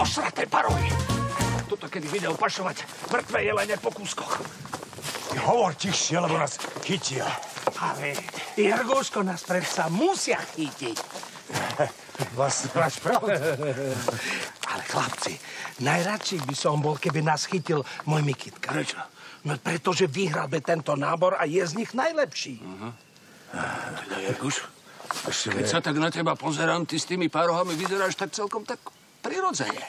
Posraté parohy! Toto kedy videl pašovať mŕtve jelene po kúskoch. Hovor tiššie, lebo nás chytia. Ale Jergoško nás predsa musia chytiť. Vlastne máš pravdu. Ale chlapci, najradšej by som bol, keby nás chytil môj Mikitka. Prečo? No pretože vyhral by tento nábor a je z nich najlepší. Teda, Jerguš, Keď sa tak na teba pozerám, ty s tými párohami vyzeráš tak celkom tak prirodzene.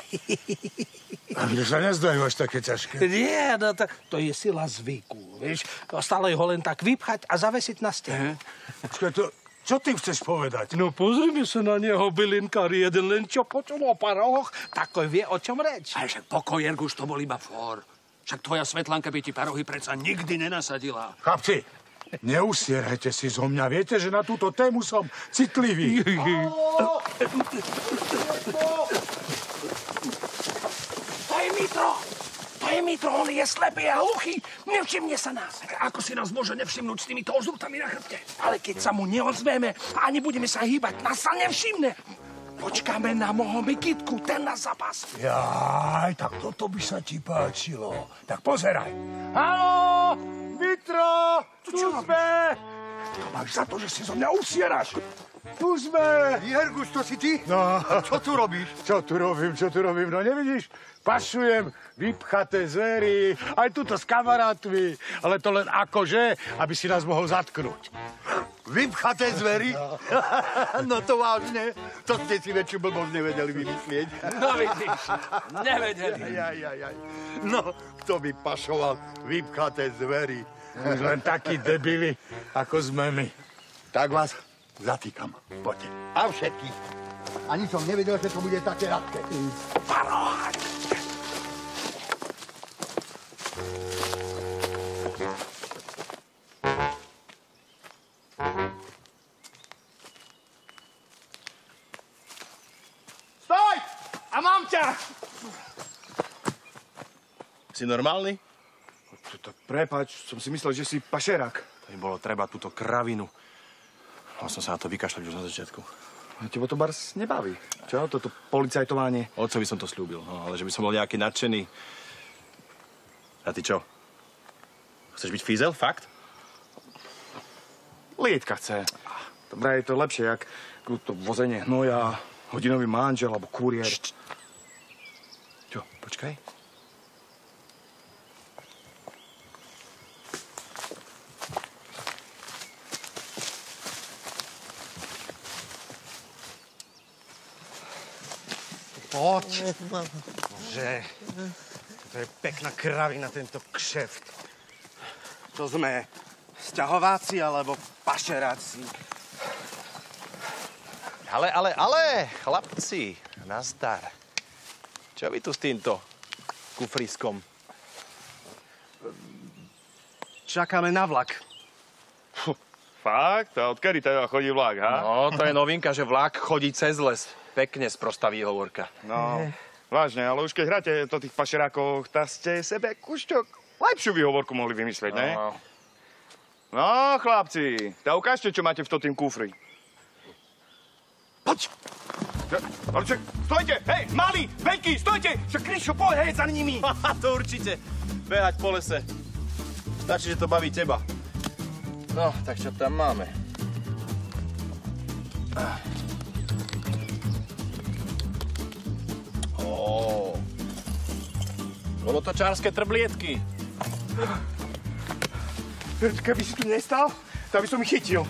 A mne sa nezdajú až také ťažké. Nie, no to, to je sila zvyku, vieš. Stále ho len tak vypchať a zavesiť na stenu. Počkaj, to, čo ty chceš povedať? No pozrime sa na neho, bylinkár, jeden len čo počul o paroch, tak vie, o čom reč. Aj však pokoj, Jerguš, to bol iba fór. Však tvoja Svetlanka by ti parohy predsa nikdy nenasadila. Chlapci, neusierajte si zo mňa. Viete, že na túto tému som citlivý. Mitro! To je Mitro, on je slepý a hluchý. Nevšimne sa nás. Ako si nás môže nevšimnúť s týmito ozrutami na chrbte? Ale keď sa mu neozveme a nebudeme sa hýbať, nás sa nevšimne. Počkáme na môjho Mikitku, ten nás zapas. Jaj, tak toto by sa ti páčilo. Tak pozeraj. Haló, Vitro, tu sme. To máš za to, že si zo mňa usieraš. Tu sme. Jerguš, to si ty? No, Čo tu robíš? čo tu robím, čo tu robím? No nevidíš? Pašujem vypchaté zvery, aj tuto s kamarátmi. Ale to len akože, aby si nás mohol zatknúť. Vypchaté zvery? no to vážne. To ste si väčšiu blbosť nevedeli vymyslieť. No vidíš, nevedeli. Jaj, jaj, jaj. No, kto by pašoval vypchaté zvery? Len takí debili, ako sme my. Tak vás zatýkam. Poďte. A všetkých. Ani som nevedel, že to bude také ľahké. Stoj! A mám ťa! Si normálny? Prepač, som si myslel, že si pašerák. To by bolo treba túto kravinu. Mal som sa na to vykašľať už na začiatku. A tebo to bars nebaví. Čo? Toto policajtovanie. Otcovi som to slúbil, no, ale že by som bol nejaký nadšený. A ty čo? Chceš byť fízel? Fakt? Lietka chce. Dobre, je to lepšie, jak to vozenie hnoja, hodinový manžel alebo kuriér. Čo, počkaj. Poď. Že to je pekná kravina, tento kšeft. To sme sťahováci alebo pašeráci. Ale, ale, ale, chlapci, nazdar. Čo vy tu s týmto kufriskom? Čakáme na vlak. Fakt? A odkedy teda chodí vlak, ha? No, to je novinka, že vlak chodí cez les. Pekne sprostá výhovorka. No, vážne, ale už keď hráte to tých pašerákov, tak ste sebe kušťok lepšiu výhovorku mohli vymyslieť, ne? No. No, chlapci, tak ukážte, čo máte v tým kufri. Poď! Ale stojte! Hej, malý, veľký, stojte! Však Kryšo, poď, hej, za nimi! Haha, to určite. Behať po lese. Stačí, že to baví teba. No, tak čo tam máme? Ó. Volotočárske trblietky. Keby si tu nestal, tak by som ich chytil.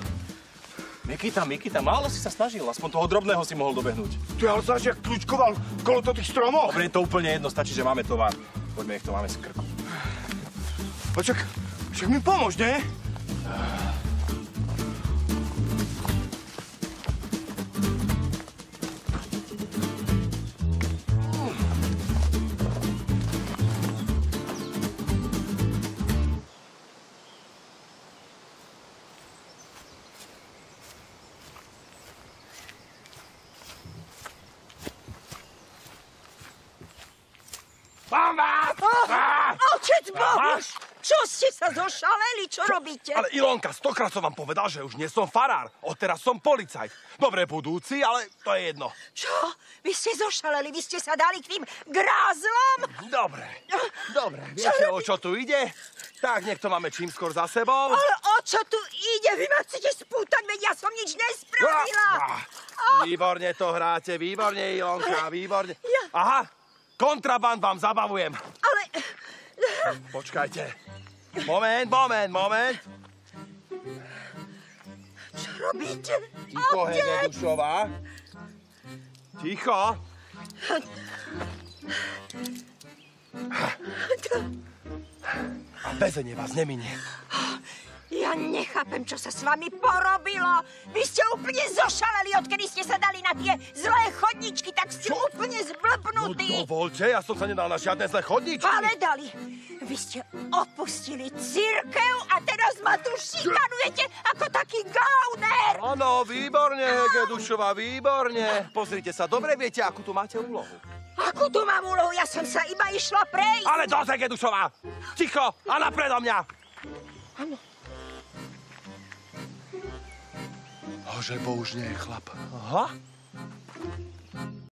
Mikita, Mikita, málo si sa snažil. Aspoň toho drobného si mohol dobehnúť. Ty ale sa jak kľúčkoval kolo to tých stromov. Dobre, je to úplne jedno, stačí, že máme tovar. Poďme, nech to máme z krku. Počak, však mi pomôž, ne? Bohuš, čo ste sa zošaleli? Čo robíte? Ale Ilonka, stokrát som vám povedal, že už nie som farár. Odteraz som policajt. Dobre budúci, ale to je jedno. Čo? Vy ste zošaleli? Vy ste sa dali k tým grázlom? Dobre, dobre. Viete, o čo tu ide? Tak, nech to máme čím skôr za sebou. Ale o čo tu ide? Vy ma chcete spútať, veď ja som nič nespravila. Ah, Výborne to hráte, výborne, Ilonka, výborne. Aha, kontraband vám zabavujem. Ale Počkajte. Moment, moment, moment. čo robíte? Ticho, Otec! Hegedušová. Ticho. A bezenie vás neminie. Ja nechápem, čo sa s vami porobilo. Vy ste úplne zošaleli, odkedy ste sa dali na tie zlé chodničky, tak ste úplne No zblbnutí. dovolte, ja som sa nedal na žiadne zlé chodničky. Ale dali. Vy ste opustili církev a teraz ma tu šikanujete ako taký gauner. Áno, výborne, Hegedušová, výborne. Pozrite sa, dobre viete, akú tu máte úlohu. Akú tu mám úlohu? Ja som sa iba išla prejsť. Ale dosť, Hegedušová. Ticho a napredo mňa. Bože, bo už nie je chlap. Aha,